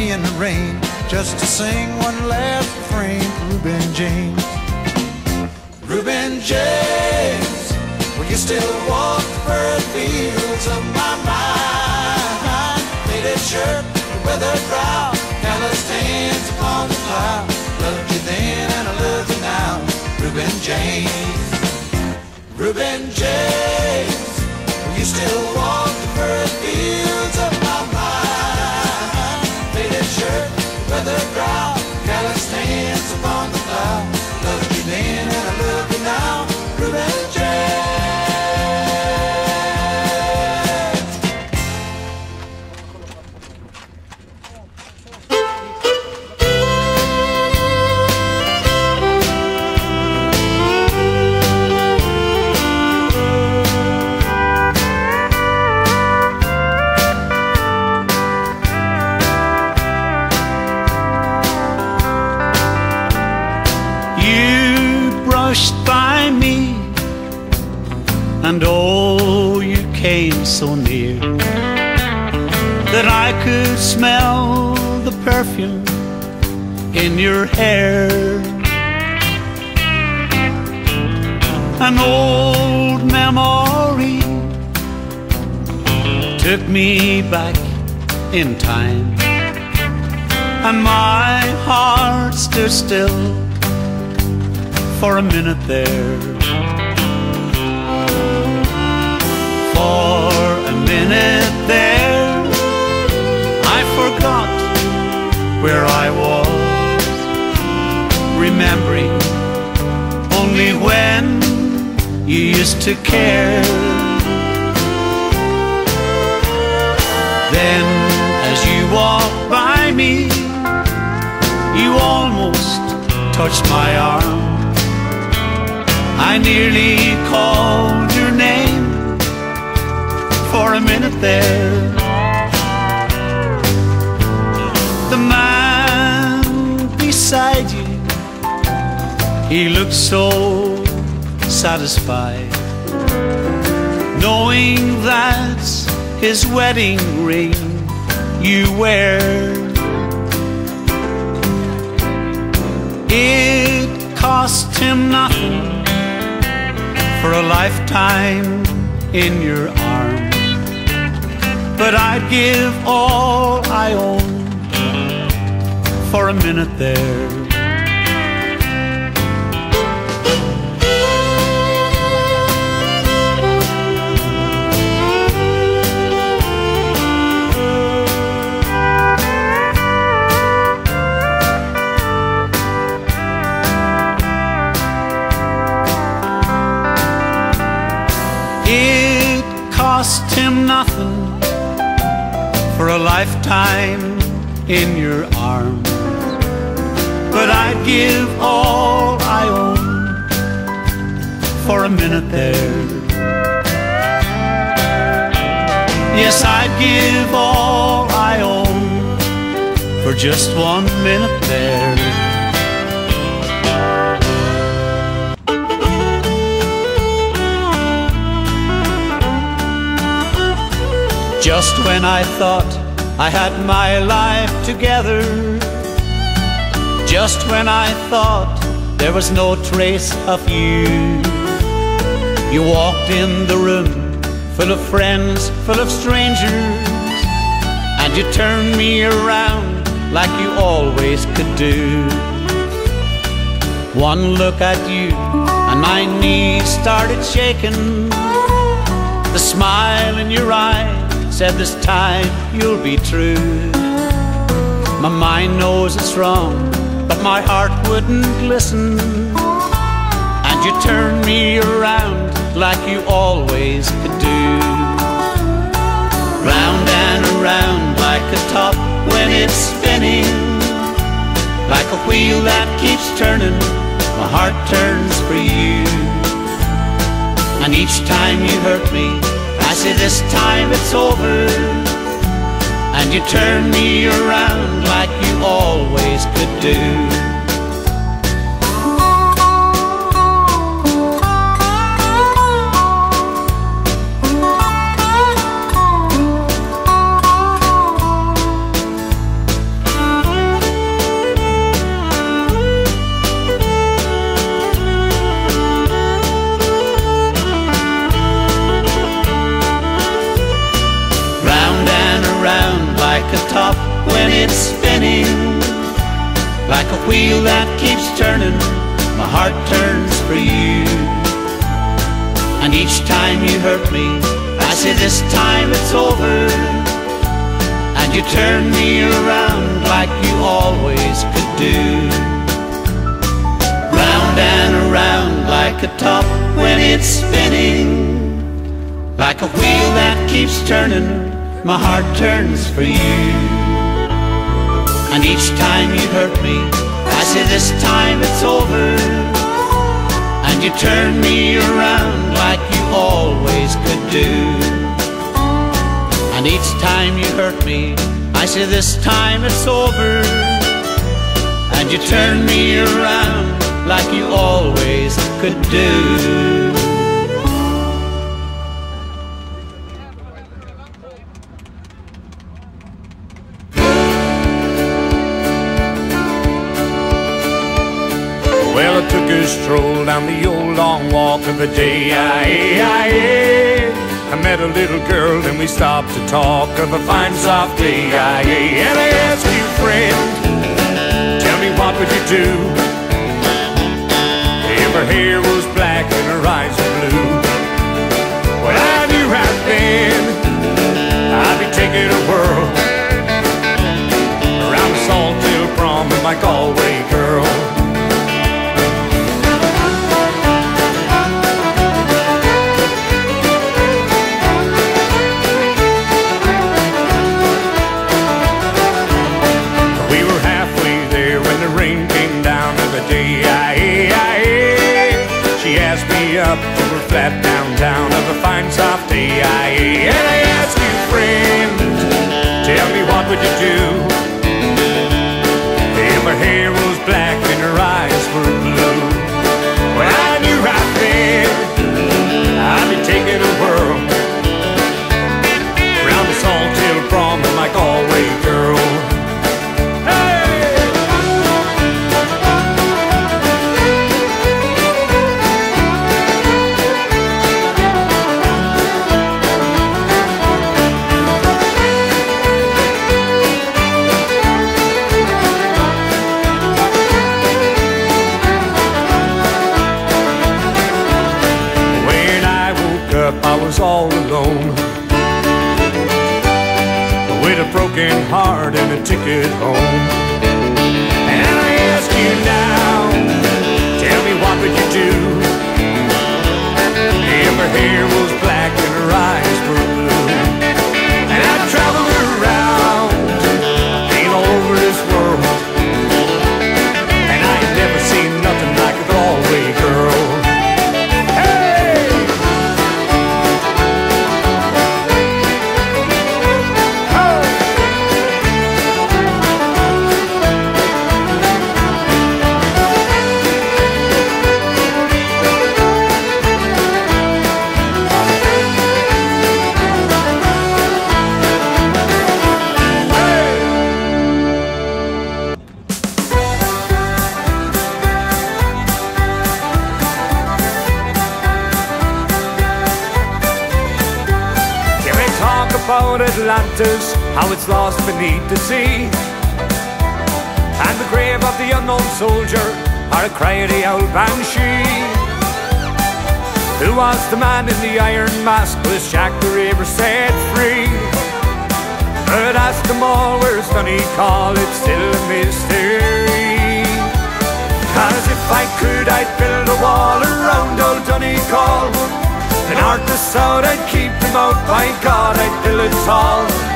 me in the rain just to sing one last refrain for Reuben James. Reuben James, will you still walk the furrowed fields of my mind? Faded shirt, weathered brow, calloused hands upon the plow. Loved you then and I love you now, Reuben James. Reuben James, will you still walk the furrowed fields brow, calloused hands upon perfume in your hair. An old memory took me back in time, and my heart stood still for a minute there. For a minute there, I forgot where I was, remembering only when you used to care. Then, as you walked by me, you almost touched my arm. I nearly called your name for a minute there. He looked so satisfied, knowing that's his wedding ring you wear. It cost him nothing for a lifetime in your arms. But I'd give all I own for a minute there. Cost him nothing for a lifetime in your arms. But I'd give all I own for a minute there. Yes, I'd give all I own for just one minute there. Just when I thought I had my life together, just when I thought there was no trace of you, you walked in the room full of friends, full of strangers, and you turned me around like you always could do. One look at you, and my knees started shaking. The smile in your eye said this time you'll be true. My mind knows it's wrong, but my heart wouldn't listen. And you turned me around like you always could do. Round and around like a top when it's spinning. Like a wheel that keeps turning, my heart turns for you. And each time you hurt me, I say this time it's over. And you turn me around like you always could do. A top when it's spinning. Like a wheel that keeps turning, my heart turns for you. And each time you hurt me, I say this time it's over. And you turn me around like you always could do. Round and around like a top when it's spinning. Like a wheel that keeps turning, my heart turns for you. And each time you hurt me, I say this time it's over. And you turn me around like you always could do. And each time you hurt me, I say this time it's over. And you turn me around like you always could do. Stroll down the old long walk of the day. I, met a little girl and we stopped to talk of a fine soft day. And I asked you, friend, tell me what would you do if her hair was black and her eyes were blue? Well, I knew right then I'd be taking a whirl around the Salthill prom with my Galway girl. Flat downtown of a fine soft day. And I asked you, friend, tell me what would you do if her hair was black How it's lost beneath the sea? And the grave of the unknown soldier, or a cry of the old banshee? Who was the man in the iron mask? Was Jack the Ripper set free? But ask them all, where's Donegal? It's still a mystery. Cause if I could, I'd build a wall around old Donegal. The north to south, I'd keep them out, by God, I'd build it tall.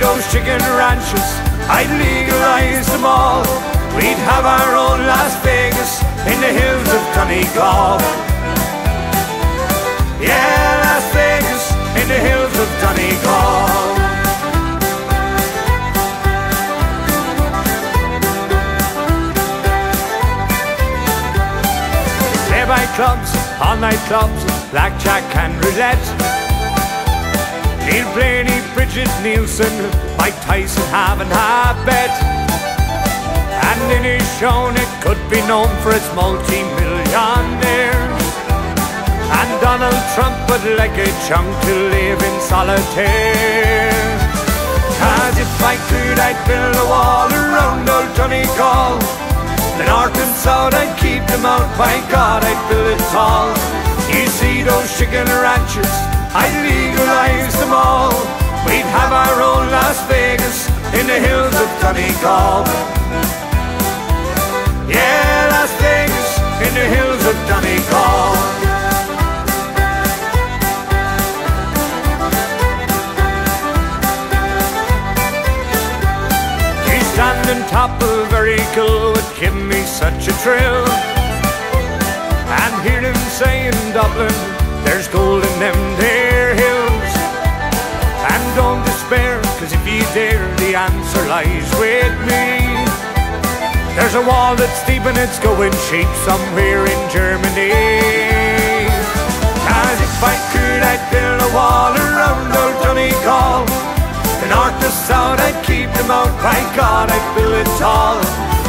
Those chicken ranches, I'd legalize them all. We'd have our own Las Vegas in the hills of Donegal. Yeah, Las Vegas in the hills of Donegal. Play-by clubs, all-night clubs, blackjack and roulette. Neil Blaney, Brigitte Nielsen, Mike Tyson haven't half bet. And Inishowen it could be known for its multi-millionaires. And Donald Trump would like a chunk to live in solitaire. Cause if I could, I'd build a wall around old Donegal. The north and I'd keep them out, by God, I'd build it tall. You see those chicken ranches, I'd legalize them all. We'd have our own Las Vegas in the hills of Donegal. Yeah, Las Vegas in the hills of Donegal. You stand on top of a eagle would give me such a thrill. And hear them say in Dublin, there's gold in them there dare, the answer lies with me. There's a wall that's deep and it's going cheap somewhere in Germany. Cause if I could, I'd build a wall around old Donegal. The north to south, I'd keep them out. By God, I'd build it tall.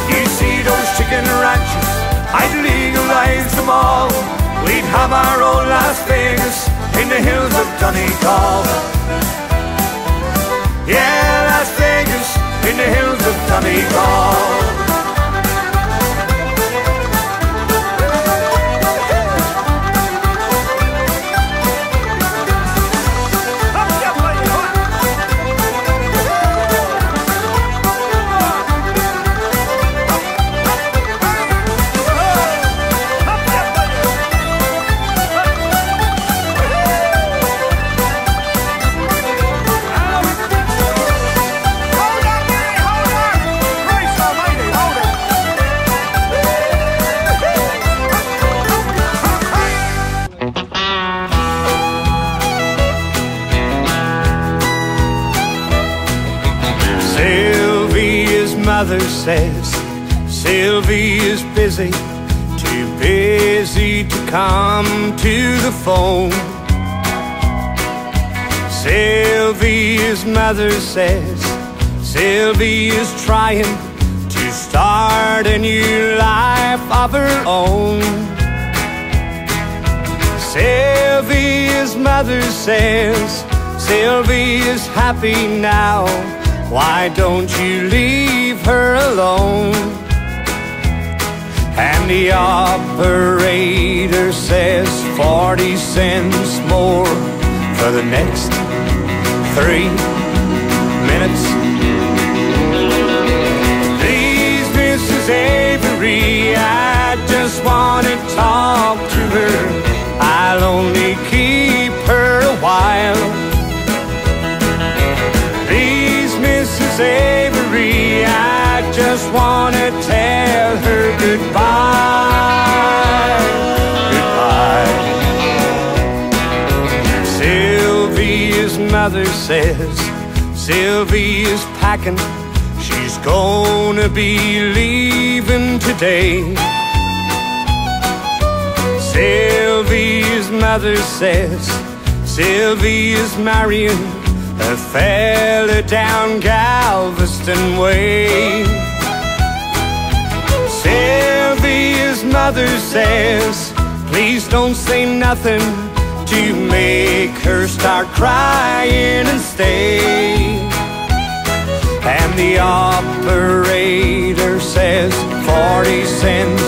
You see those chicken ranches, I'd legalize them all. We'd have our own Las Vegas in the hills of Donegal. Yeah, in the hills of Donegal. Says Sylvie is busy, too busy to come to the phone. Sylvia's mother says Sylvie is trying to start a new life of her own. Sylvia's mother says Sylvie is happy now. Why don't you leave her alone? And the operator says 40 cents more for the next three minutes. Please, Mrs. Avery, I just want to talk to her. I'll only keep her a while. Mrs. Avery, I just want to tell her goodbye. Goodbye. Sylvia's mother says Sylvia's packing. She's gonna be leaving today. Sylvia's mother says Sylvia's marrying a fella down Galveston way. Sylvia's mother says, please don't say nothing to make her start crying and stay. And the operator says 40 cents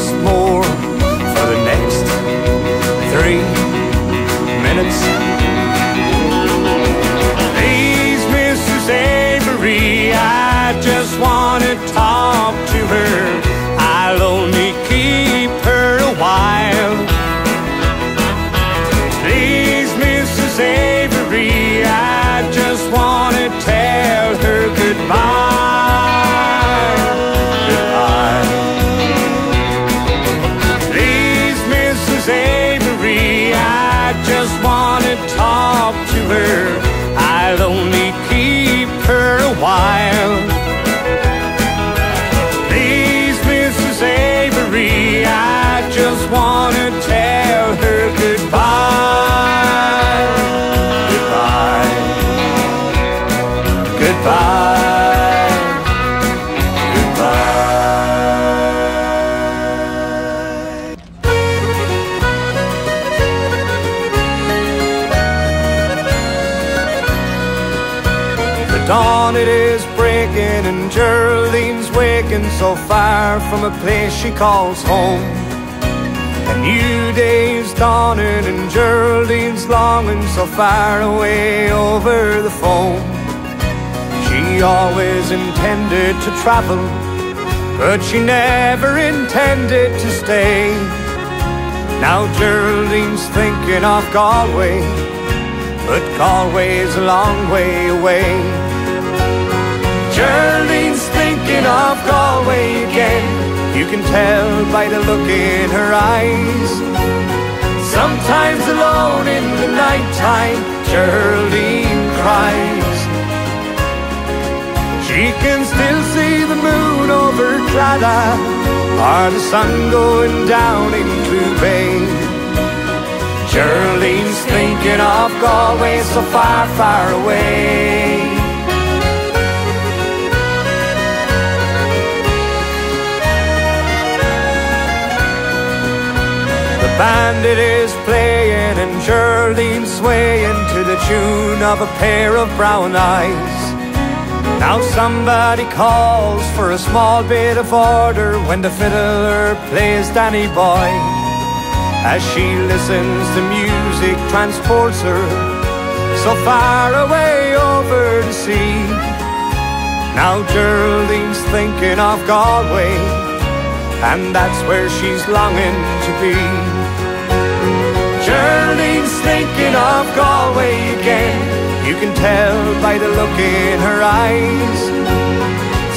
dawn it is breaking and Geraldine's waking so far from a place she calls home. A new day's dawning and Geraldine's longing so far away over the foam. She always intended to travel, but she never intended to stay. Now Geraldine's thinking of Galway, but Galway's a long way away. Geraldine's thinking of Galway again. You can tell by the look in her eyes. Sometimes alone in the night time Geraldine cries. She can still see the moon over Claddagh. Or the sun going down into Bay? Geraldine's thinking of Galway so far, far away bandit is playing and Geraldine swaying to the tune of a pair of brown eyes. Now somebody calls for a small bit of order when the fiddler plays Danny Boy. As she listens, the music transports her so far away over the sea. Now Geraldine's thinking of Galway, and that's where she's longing to be. Geraldine's thinking of Galway again. You can tell by the look in her eyes.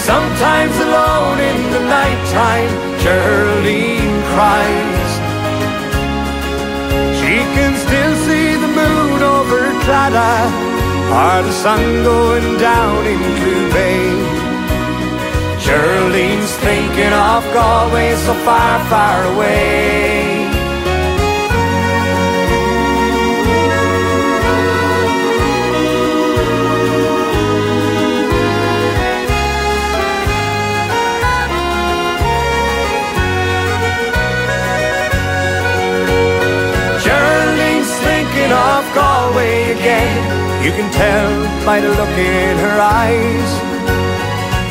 Sometimes alone in the night time Geraldine cries. She can still see the moon over Claddagh Or the sun going down into Bay Geraldine's thinking of Galway so far, far away You can tell by the look in her eyes.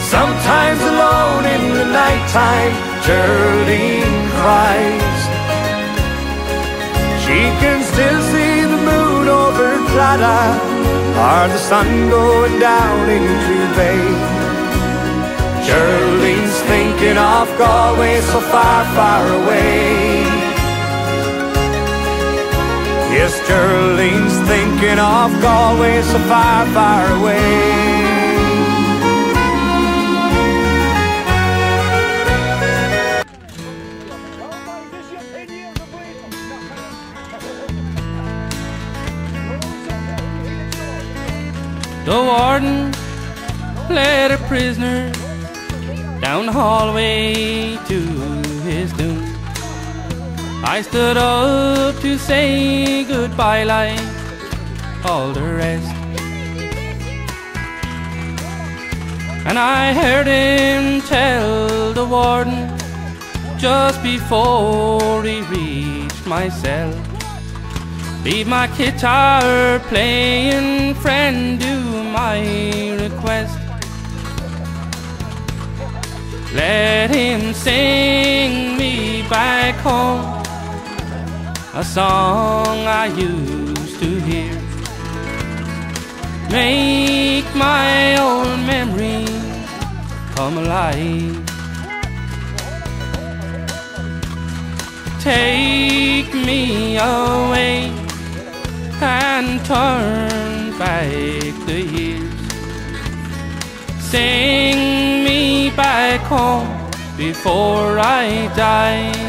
Sometimes alone in the nighttime Geraldine cries. She can still see the moon over Claddagh Or the sun going down into the Bay. Geraldine's thinking of Galway so far, far away Yes, Geraldine's thinking of Galway so far, far away. The warden led a prisoner down the hallway to his doom. I stood up to say goodbye like all the rest. And I heard him tell the warden just before he reached my cell. Leave my guitar playing, friend, do my request. Let him sing me back home a song I used to hear. Make my old memories come alive. Take me away and turn back the years. Sing me back home before I die.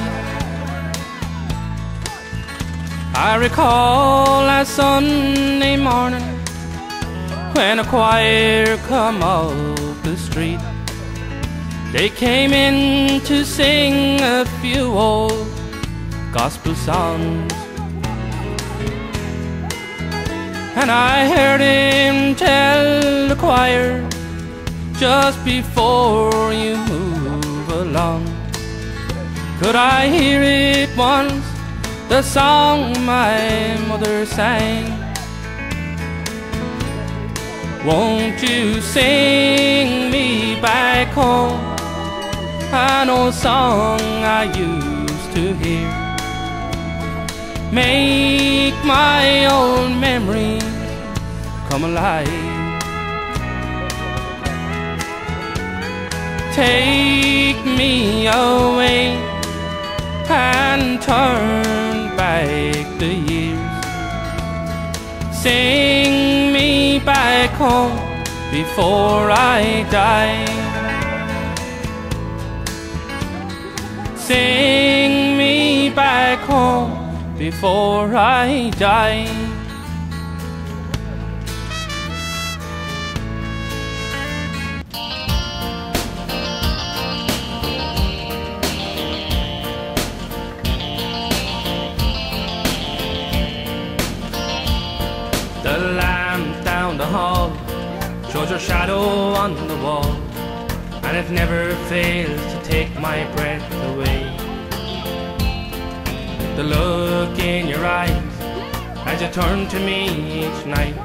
I recall that Sunday morning when a choir come up the street. They came in to sing a few old gospel songs. And I heard him tell the choir just before you move along. Could I hear it once? The song my mother sang. Won't you sing me back home? An old song I used to hear. Make my old memories come alive. Take me away and turn Sing me back home before I die. Sing me back home before I die. Shows your shadow on the wall, and it never fails to take my breath away. The look in your eyes as you turn to me each night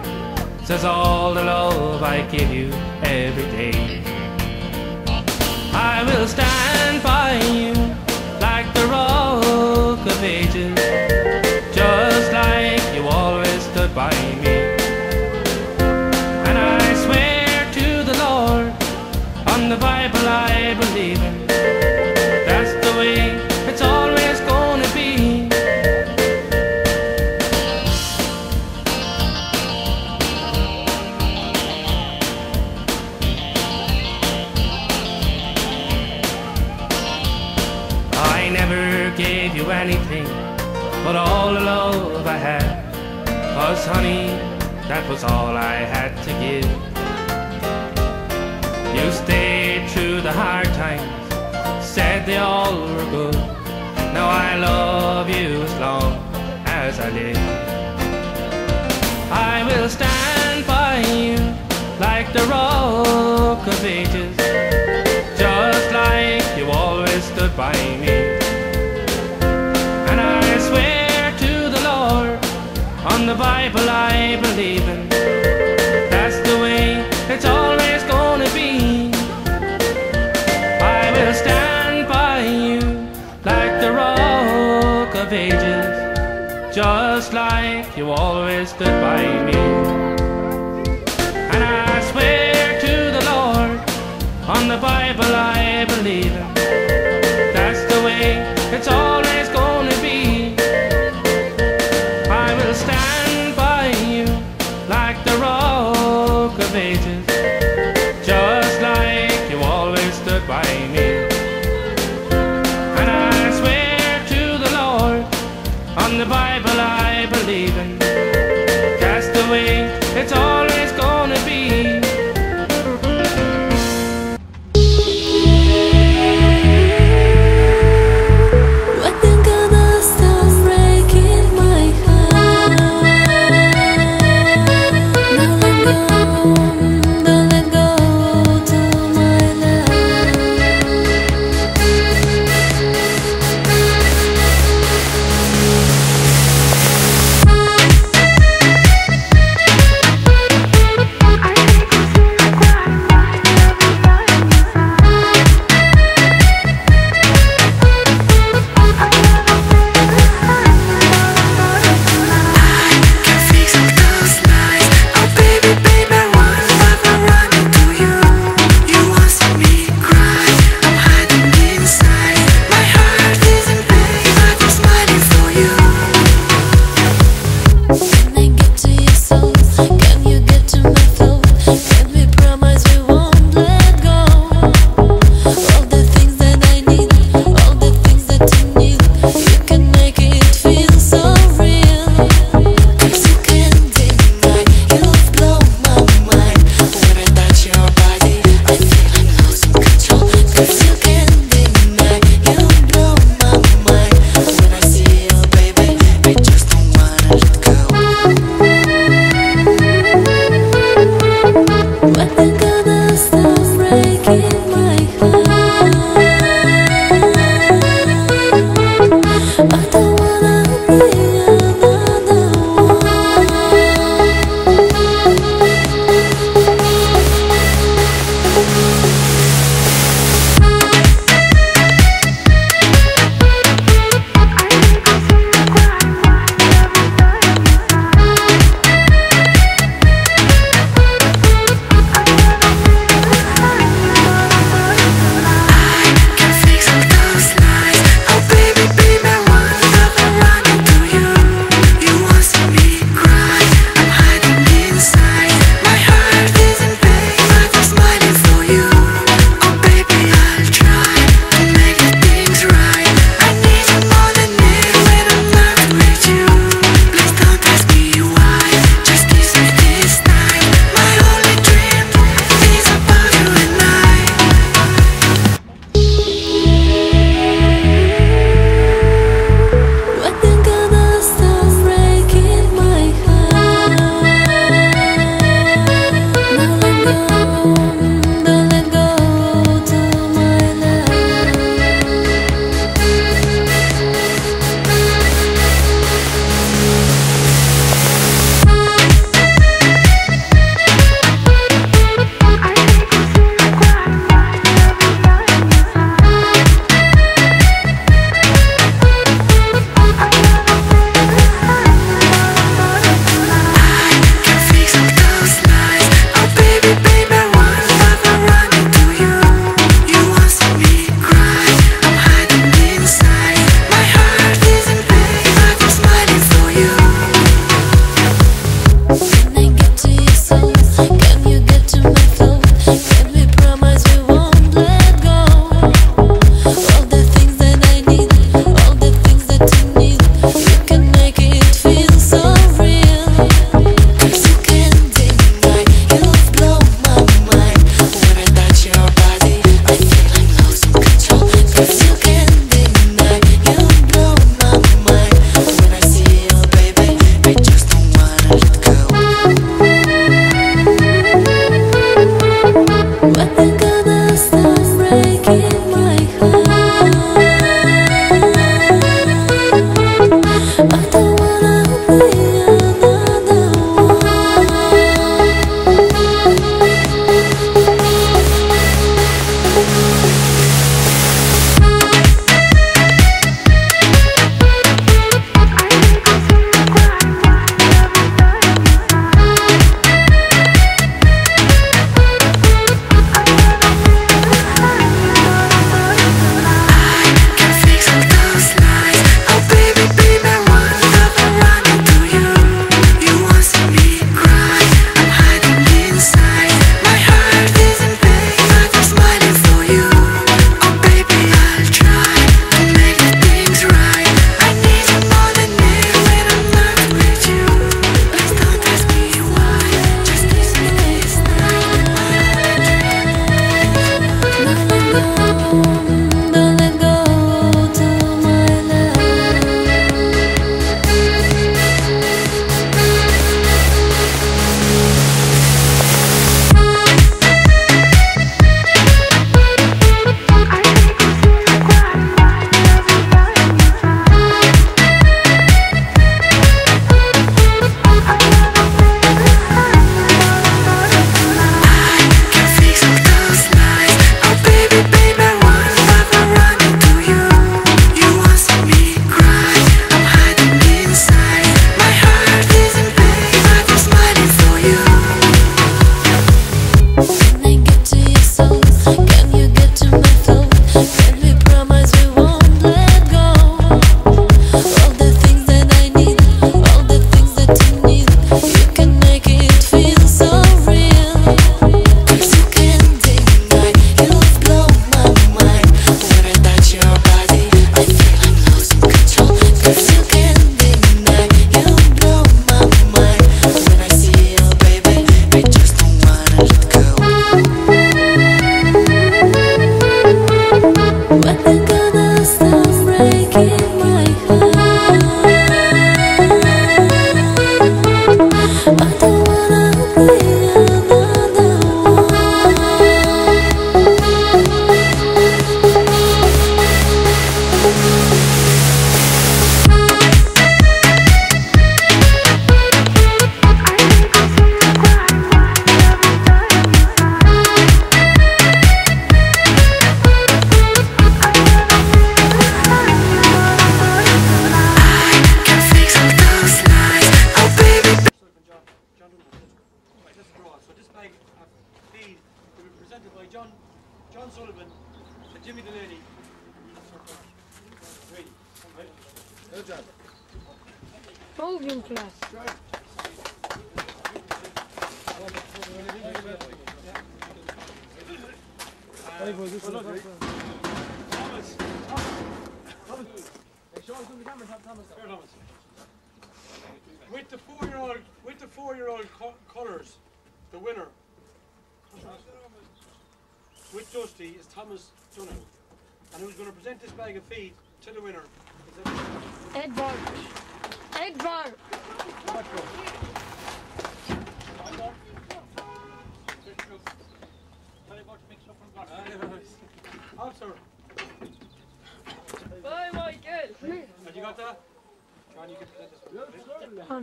says all the love I give you every day. I will stand by you like the rock that was all I had to give. You stayed through the hard times, said they all were good. Now I love you as long as I live. I will stand by you like the rock of ages, just like you always stood by me. And I swear to the Lord on the Bible I believe in. Stood by me.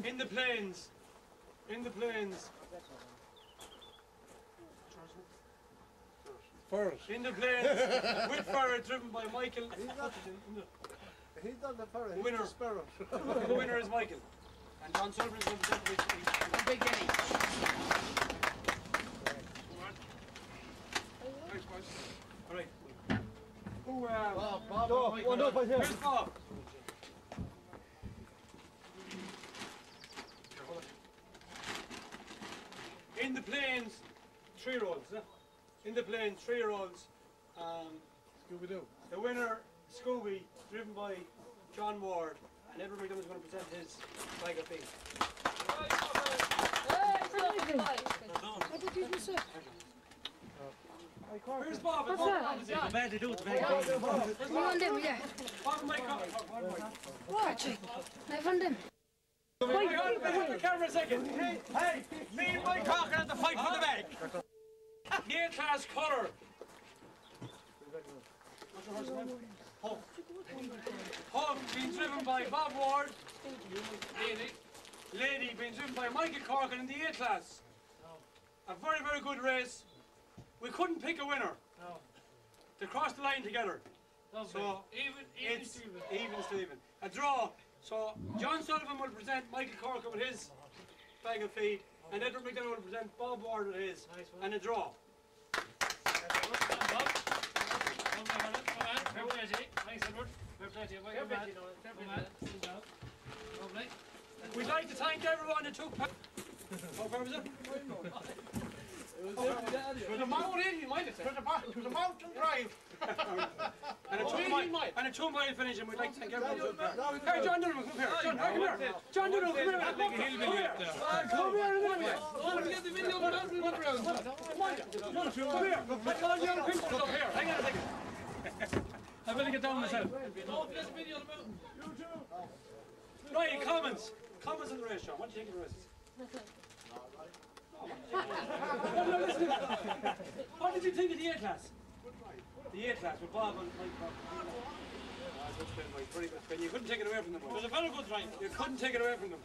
In the plains, in the plains. First. In the plains, with fire driven by Michael. He's not the first. The winner. Sparrow. The winner is Michael. And John Sullivan is going to present this. Big Thanks, boys. All right. Who, uh, Bob, Bob, Bob, one up, I hear. Where's Bob? In the plains, three-year-olds. eh? In the plains, three-year-olds. Um, Scooby-Doo. the winner, Scooby, driven by John Ward, and Edward McDonald is going to present his bag of feed. Where's Bob? What's Bob, that? Bob, Come on, them, yeah. Bob, Mike, Bob, Bob, Mike. Watch it. I found them. Wait, hold the camera a second. Hey, me and Mike Cocker at the fight for the bag. Year class colour. Hawk. Hawk being driven by Bob Ward. Lady. Lady being driven by Michael Corkin in the A class. A very, very good race. We couldn't pick a winner. They crossed the line together. So Even, even it's Stephen. even Stephen. A draw. So John Sullivan will present Michael Corker with his bag of feed, and Edward McDonough will present Bob Ward with his, nice and a draw. We'd like to thank everyone who took part. Oh, where was it? For oh, the mountain, you might have said. The, for the mountain drive. And a two mile, and a two mile finish, and we'd like to thank everyone who took part. Hey, John Dunham, come here. John, come here. John Dunham, come here. Come here. Come here. Come here. Oh, we get the video of the background. Come here. Let's all young pictures up here. Hang on a second. I better get down myself. Oh, there's a video of the mountain. Right, comments. Comments on the race, John. What do you think of the races? No, no, listen. What did you think of the A class? The A class with Bob and Mike Bob. Ah, good spin, Mike. Very good spin. You couldn't take it away from them. It was a very good drive. You couldn't take it away from them.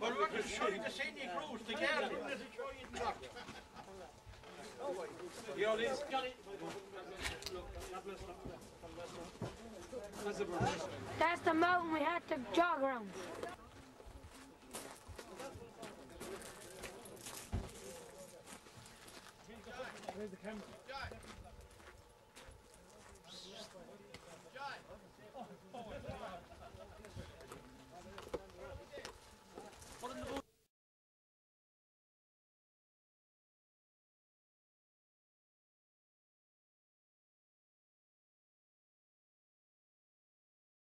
But we're going to show you the scenic route together. You know these? That's the bird. That's the mountain we had to jog around. Where's the camera?